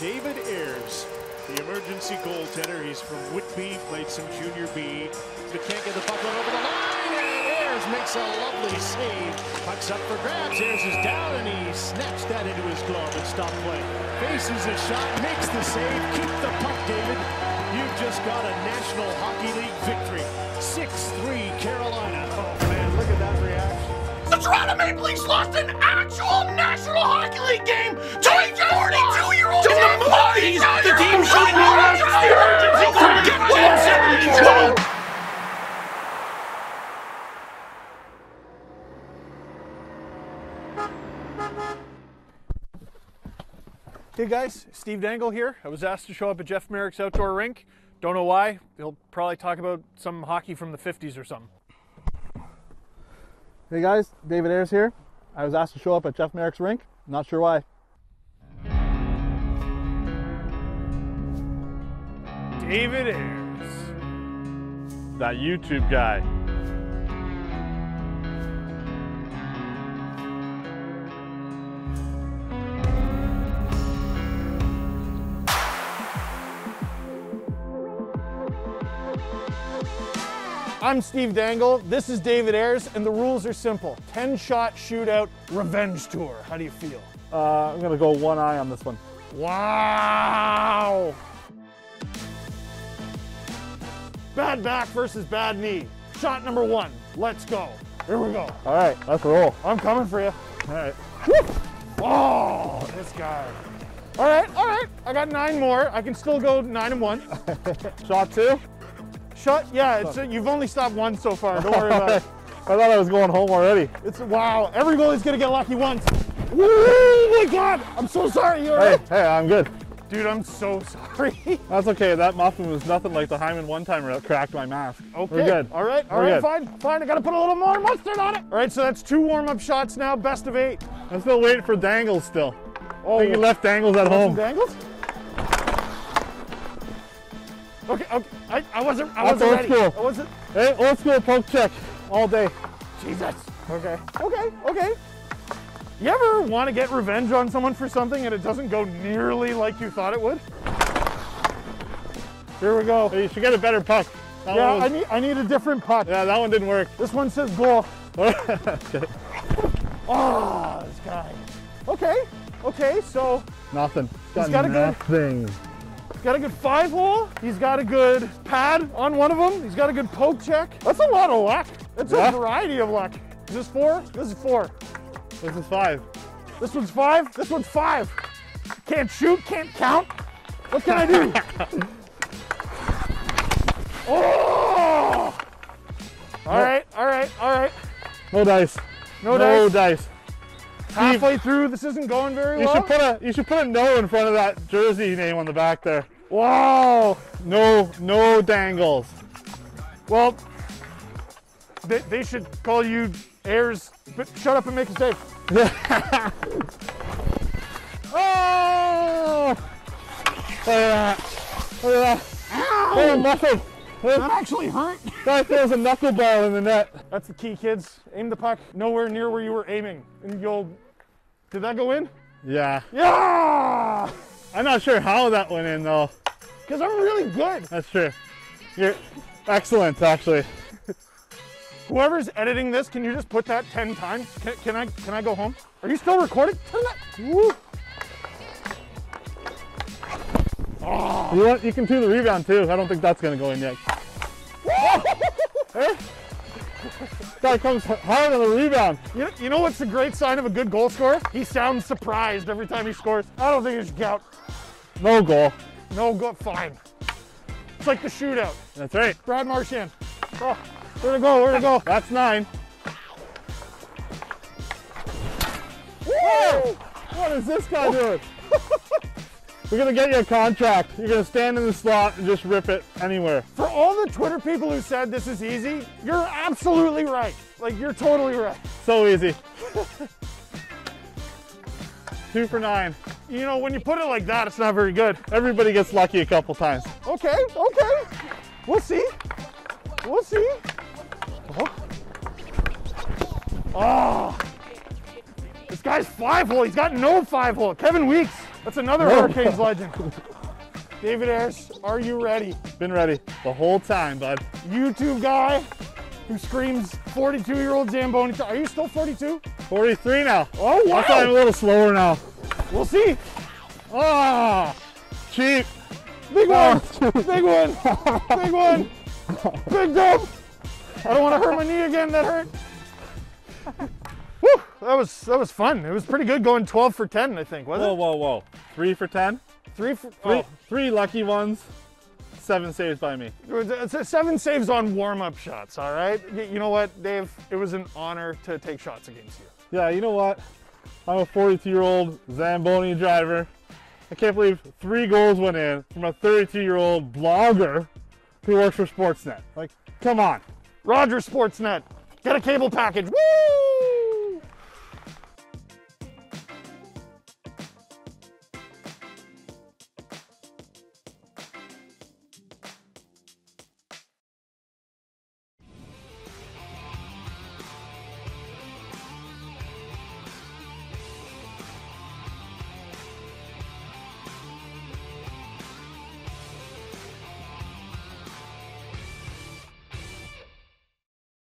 David Ayres, the emergency goaltender. He's from Whitby, played some junior B, but can't get the puck over the line. And Ayres makes a lovely save. Puck's up for grabs. Ayres is down, and he snaps that into his glove and stop play. Faces a shot, makes the save. Keep the puck, David. You've just got a National Hockey League victory. 6-3 Carolina. Oh man, look at that reaction. The Toronto Maple Leafs lost an actual National Hockey League game to a 42-year-old team. The Movies, the team should not Get one Hey guys, Steve Dangle here. I was asked to show up at Jeff Marek's outdoor rink. Don't know why. He'll probably talk about some hockey from the 50s or something. Hey guys, David Ayres here. I was asked to show up at Jeff Marek's rink. Not sure why. David Ayres. That YouTube guy. I'm Steve Dangle. This is David Ayres, and the rules are simple 10 shot shootout revenge tour. How do you feel? Uh, I'm gonna go one eye on this one. Wow! Bad back versus bad knee. Shot number one. Let's go. Here we go. All right, let's roll. I'm coming for you. All right. Oh, this guy. All right, all right. I got nine more. I can still go nine and one. Shot two. Shot. Yeah, it's, you've only stopped one so far. Don't worry about it. I thought I was going home already. It's wow. Every goalie's gonna get lucky once. Oh my God! I'm so sorry. You Hey, alright? hey, I'm good. Dude, I'm so sorry. That's okay. That muffin was nothing like the Hyman one-timer that cracked my mask. Okay. We're good. All right. All We're right. good. Fine. Fine. I gotta put a little more mustard on it. All right. So that's two warm-up shots now. Best of eight. I'm still waiting for Dangles still. Oh, I think you oh. left Dangles at home. dangles. Okay. Okay. I, I wasn't. I That's wasn't old ready. school. I wasn't. Hey, old school poke check all day. Jesus. Okay. Okay. Okay. You ever want to get revenge on someone for something and it doesn't go nearly like you thought it would? Here we go. You should get a better puck. That Yeah, one I need I need a different puck. yeah, that one didn't work. This one says goal. Oh, ah, this guy. Okay. Okay. So Nothing. He's got a good- nothing. he's got a good five hole. He's got a good pad on one of them. He's got a good poke check. That's a lot of luck. That's Yeah. a variety of luck. Is this four? This is four. This is five. This one's five. This one's five. Can't shoot. Can't count. What can I do? oh! All right. All right. All right. No dice. No, No dice. dice. Halfway through, this isn't going very You well. should put a you should put a no in front of that jersey name on the back there. Wow. No, no dangles. Well, they, they should call you Ayres. But shut up and make a save. Oh! Look at that. Look at that. Oh, oh muffin. That actually hurt. Guy throws a knuckleball in the net. That's the key, kids. Aim the puck nowhere near where you were aiming, and you'll. Did that go in? Yeah. Yeah. I'm not sure how that went in though. Because I'm really good. That's true. You're excellent actually. Whoever's editing this, can you just put that ten times? Can, can I? Can I go home? Are you still recording? Turn that. Woo. You want you can do the rebound too. I don't think that's gonna go in yet. Eh? Guy comes hard on the rebound. You, you know what's a great sign of a good goal scorer? He sounds surprised every time he scores. I don't think it should count. No goal. No go. Fine. It's like the shootout. That's right. Brad Marchand. Oh, where to go? Where to go? That's nine. Whoa! What is this guy doing? We're gonna get you a contract. You're gonna stand in the slot and just rip it anywhere. For all the Twitter people who said this is easy, you're absolutely right. Like you're totally right. So easy. Two for nine. You know, when you put it like that, it's not very good. Everybody gets lucky a couple times. Okay, okay. We'll see. We'll see. Oh. This guy's five hole. He's got no five hole. Kevin Weekes. That's another Hurricanes legend. David Ayres, are you ready? Been ready the whole time, bud. YouTube guy who screams 42 year old Zamboni. Are you still 42? 43 now. Oh, wow. I thought I'm a little slower now. We'll see. Ah, cheap. Big one. Big one. Big one. Big dub. I don't want to hurt my knee again. That hurt. Whew, that was that was fun. It was pretty good going 12 for 10, I think, was Whoa, it? whoa, whoa. whoa. Three for 10. Three for Three, oh, three lucky ones. Seven saves by me. it's a seven saves on warm-up shots. All right. You know what, Dave? It was an honor to take shots against you. Yeah, you know what? I'm a 42 year old Zamboni driver. I can't believe three goals went in from a 32 year old blogger who works for Sportsnet. Like, come on. Roger Sportsnet, get a cable package. Woo!